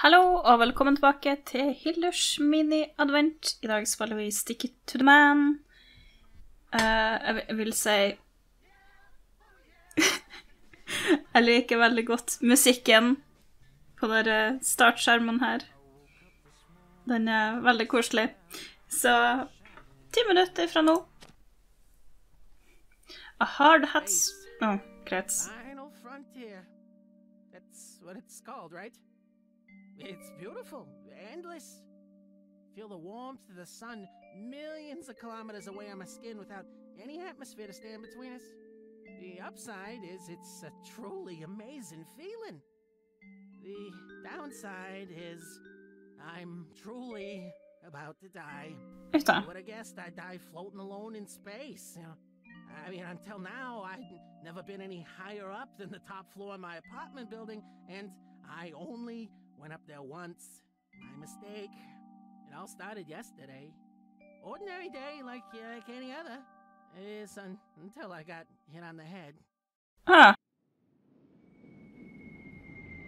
Hallo og velkommen tilbake til Hilders mini-advent. I dag spiller vi Stick it to the man. Eh, jeg vil- si Jeg liker veldig godt musikken på den startskjermen her. Den er veldig koselig. Så ti minutter fra nå. A hard hats Å, greit. Final frontier. That's what it's called, right? It's beautiful, endless. Feel the warmth of the sun millions of kilometers away on my skin without any atmosphere to stand between us. The upside is it's a truly amazing feeling. The downside is I'm truly about to die. Da. Would have guessed I'd die floating alone in space? You know, I mean, until now, I'd never been any higher up than the top floor of my apartment building, and I only went up there once. My mistake. It all started yesterday. Ordinary day, like uh, like any other. Is un- until I got hit on the head. Ah,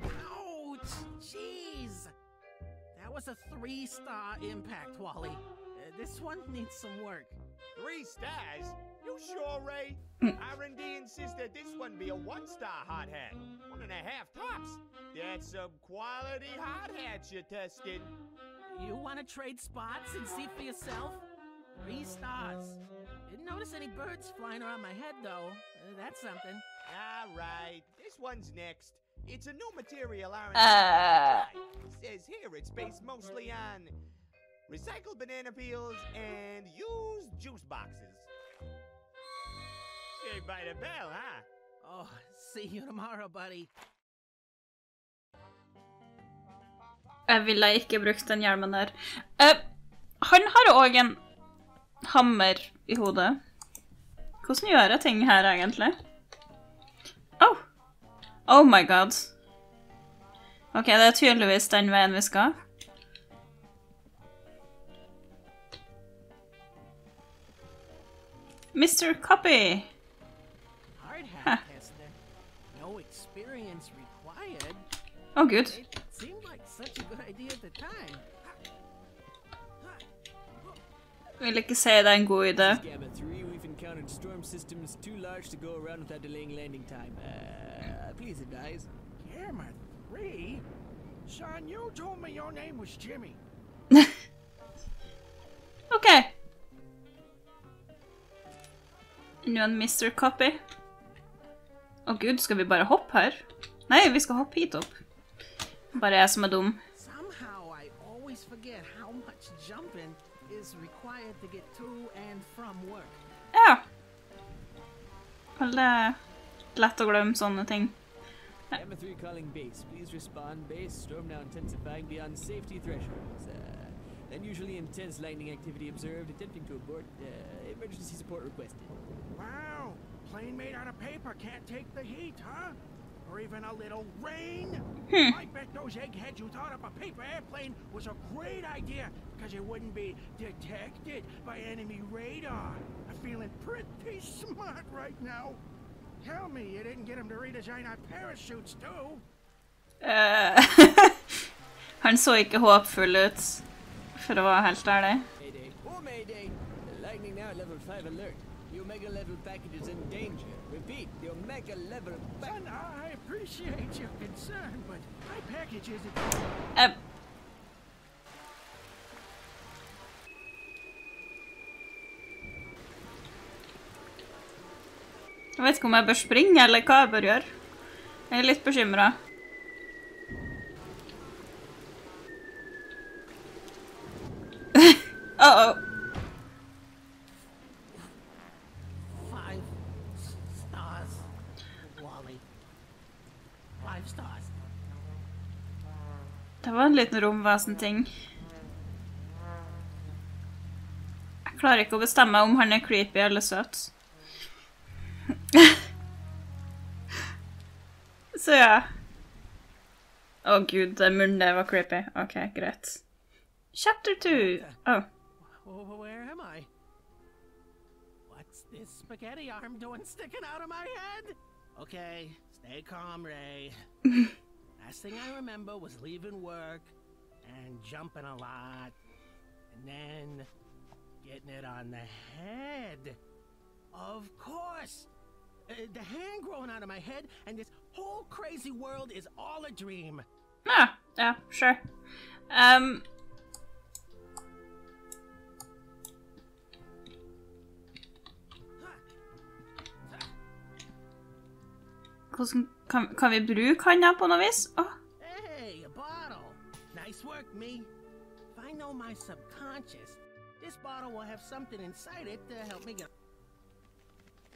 Ouch! Jeez! That was a three-star impact, Wally. Uh, this one needs some work. Three stars? You sure, Ray? Mm. R&D insists that this one be a one-star hot hat. One and a half tops. That's some quality hot hats you're testing. You want to trade spots and see for yourself? Three stars. Didn't notice any birds flying around my head, though. Uh, that's something. All right, this one's next. It's a new material R&D. Uh. Says here it's based mostly on recycled banana peels and used juice boxes. Saved by the bell, huh? Oh, see you tomorrow, buddy. Jeg ville ikke brukt den hjelmen der. Uh, han har òg en hammer i hodet. Hvordan gjør jeg ting her, egentlig? Oh. Oh my god. OK, det er tydeligvis den veien vi skal. Mr. Copy. Hard Huh. Å, gud. It seemed like such a good idea at the time. Vil ikke si det er en god idé. Gamma 3, we've encountered storm systems too large to go around without delaying landing time. Uh, please advise. Gamma 3? Son, you told me your name was Jimmy. OK. Enda en Mr. Copy. Å gud, skal vi bare hoppe her? Nei, vi skal hoppe hit opp. Bare jeg som er dum. Somehow I always forget how much jumping is required to get to and from work. Ja. Veldig lett å glemme sånne ting. Gamma 3 calling base. Please respond. Base. Storm now intensifying beyond safety thresholds. Uh, unusually intense lightning activity observed. Attempting to abort. Uh, emergency support requested. Wow, plane made out of paper can't take the heat, huh? Or even a little rain? I bet those eggheads who thought up a paper airplane was a great idea, because it wouldn't be detected by enemy radar. I'm feeling pretty smart right now. Tell me you didn't get him to redesign our parachutes, too. Eh, Han så ikke håpfull ut, for å være helt ærlig. Mayday. Oh, Mayday! The lightning now at level 5 alert. The Omega level package is in danger. Repeat, the Omega level Son, I appreciate your concern, but my package isn't... Eh, Jeg vet ikke om jeg bør springe, eller hva jeg bør gjøre. Jeg er litt bekymra. Det var en liten romvesenting. Jeg klarer ikke å bestemme om han er creepy eller søt. Så ja. Å gud, den munnen der var creepy. OK, greit. Chapter two. Oh. Wh- Where am I? What's this spaghetti arm doing sticking out of my head? Okay, stay calm, Ray. Last thing I remember was leaving work and jumping a lot, and then getting it on the head. Of course! Uh, the hand growing out of my head, and this whole crazy world is all a dream. Ah, ja, sure. Um, Hvordan, kan, kan, vi bruke han da på noe vis? Oh. Hey, nice work, me. If I know my subconscious, this bottle will have something inside it to help me get...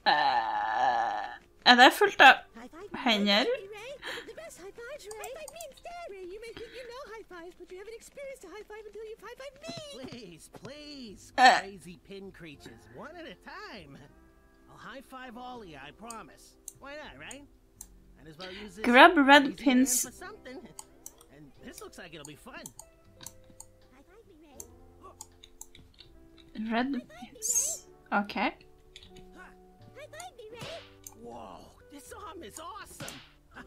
Uh, er det fullt av hender? Please, please, eh. crazy pin creatures, one at a time. I'll high five Ollie, I promise. Why not, right? Grab red pins. hand for something. And this looks like it'll be fun. High five me, Ray. Red pins. OK. High five me, Ray. Whoa, this arm is awesome!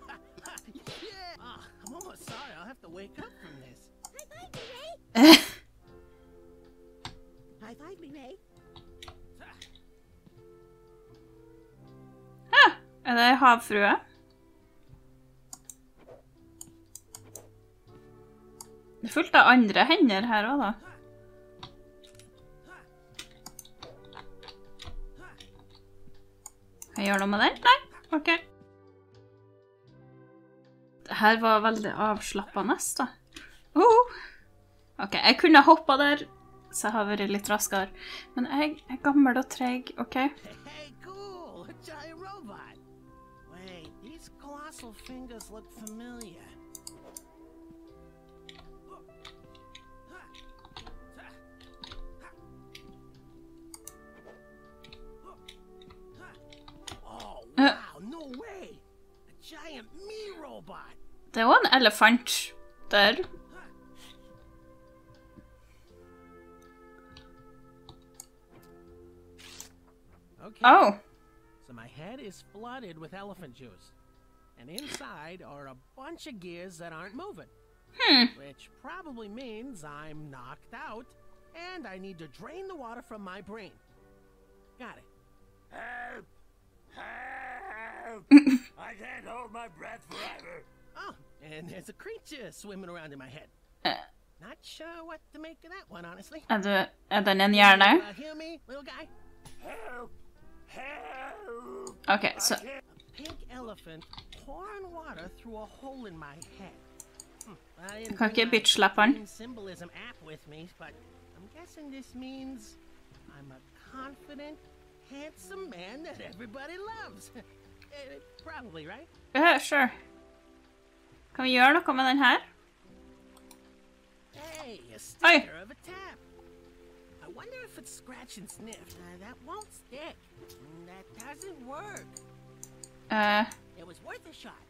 yeah! Ah, I'm almost sorry, I'll have to wake up from this. High five. High five me, Ray. ah, er det havfrue? Det er fullt av andre hender her òg, da. Kan jeg gjøre noe med den? Nei? OK. Det her var veldig avslappende, da. Uh. OK, jeg kunne hoppa der, så jeg har vært litt raskere. Men jeg er gammel og tregg, OK? Hey, cool! A giant robot! Wait, these colossal fingers look familiar. No way! A giant me robot! Det var en elefant der. Okay. Oh. So my head is flooded with elephant juice. And inside are a bunch of gears that aren't moving. Hmm. Which probably means I'm knocked out and I need to drain the water from my brain. Got it. Help! I can't hold my breath forever. Oh, and there's a creature swimming around in my head. Eh, Not sure what to make of that one, honestly. Er, du, er den en hjerne? Uh, hear me, little guy? Help! Help! OK, så Pink elephant pouring water through a hole in my head. Hmm, I didn't Kan bring bitch-slappe han? symbolism app with me, but I'm guessing this means I'm a confident, handsome man that everybody loves. Eh, Probably, right? Ja, sure. Kan vi gjøre noe med den her? Hey, a sticker of a tap. I wonder if it's scratch and sniff. Uh, that won't stick. Mm, That doesn't work. Eh, It was worth a shot.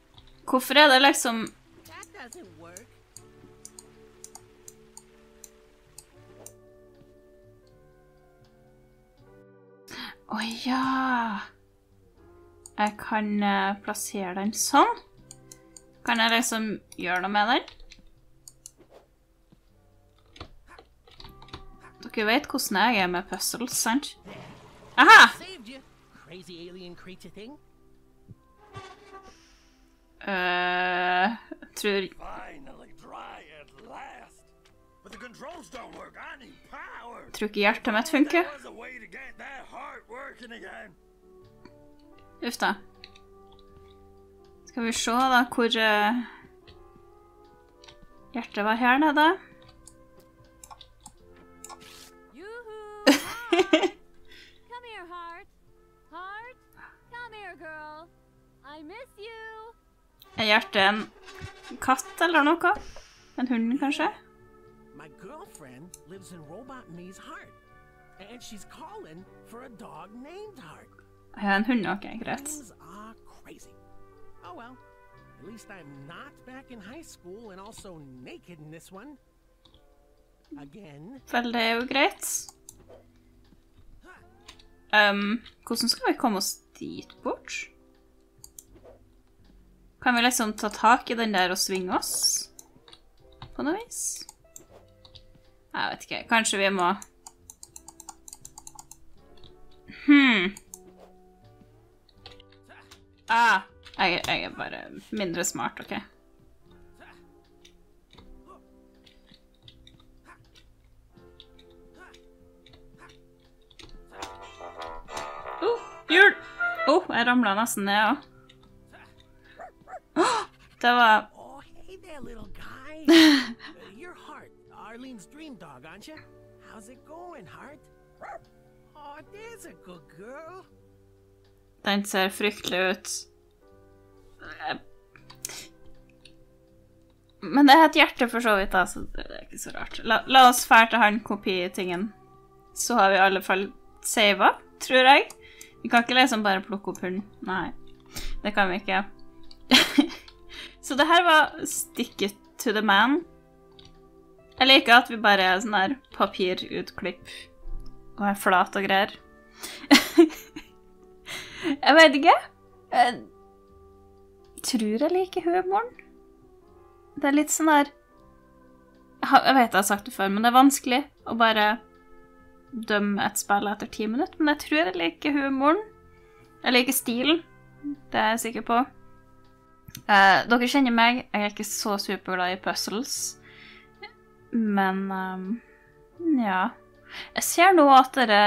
hvorfor er det liksom That doesn't work. Å ja. Jeg kan eh, plassere den sånn. Kan jeg liksom gjøre noe med den? Dere vet hvordan jeg er med puzzles, sant? Aha! Saved you, crazy alien creature thing. Eh, jeg tror. Tror ikke hjertet mitt funker. Uff da. Skal vi se da hvor uh, Hjertet var her nede. Yoo-hoo! Heart! Come here, Heart. Heart, come here, girl. I miss you. Er hjertet en katt eller noe? En hund, kanskje? My girlfriend lives in Robot Me's heart. And she's calling for a dog named Heart. Ja, en hund. Ok, greit. Oh. At least I'm not back in high school and also naked in this one. Again. Vel, det er jo greit. Um, hvordan skal vi komme oss dit bort? Kan vi liksom ta tak i den der og svinge oss? På noe vis? Jeg vet ikke. Kanskje vi må Hm. Ah, jeg, jeg er bare mindre smart, OK? Oh, hjul! Oh, jeg ramla nesten ned òg. Oh, det var Oh, you're Hart, Arlene's dream dog, aren't you? How's it going, Hart? Oh, there's a good girl. Den ser fryktelig ut. Men det er et hjerte, for så vidt, da, så det er ikke så rart. La, la oss fære til han kopitingen. Så har vi i alle fall sava, tror jeg. Vi kan ikke liksom bare plukke opp hunden. Nei, det kan vi ikke. så det her var stick it to the man. Jeg liker at vi bare er sånn der papirutklipp og er flat og greier. Jeg vet ikke. Jeg tror jeg liker humoren. Det er litt sånn der Jeg vet jeg har sagt det før, men det er vanskelig å bare dømme et spill etter ti minutter. Men jeg tror jeg liker humoren. Jeg liker stilen. Det er jeg sikker på. Eh, dere kjenner meg. Jeg er ikke så superglad i puzzles. Men um, ja. Jeg ser nå at dere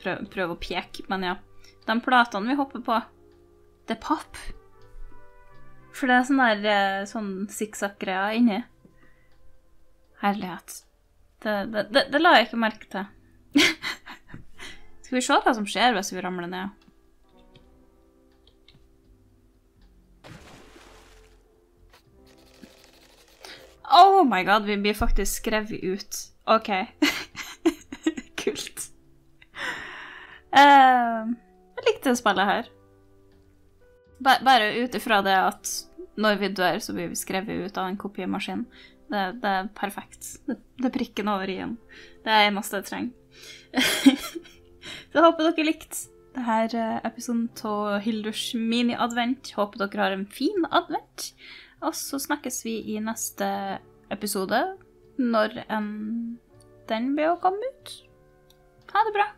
prøver, prøver å peke, men ja. De platene vi hopper på, det er papp. For det er sånne der eh, sånn sikksakk-greier inni. Herlighet. Det, det, det, det la jeg ikke merke til. Skal vi se hva som skjer hvis vi ramler ned? Oh my god, vi blir faktisk skrevet ut. OK. Kult. Jeg likte spillet her. Bare ut ifra det at når vi dør, så blir vi skrevet ut av en kopimaskin. Det, det er perfekt. Det, det prikken over i-en. Det er det eneste jeg trenger. så jeg håper dere likte denne episoden av Hildurs mini-advent. Håper dere har en fin advent. Og så snakkes vi i neste episode, når en, den blir å komme ut. Ha det bra.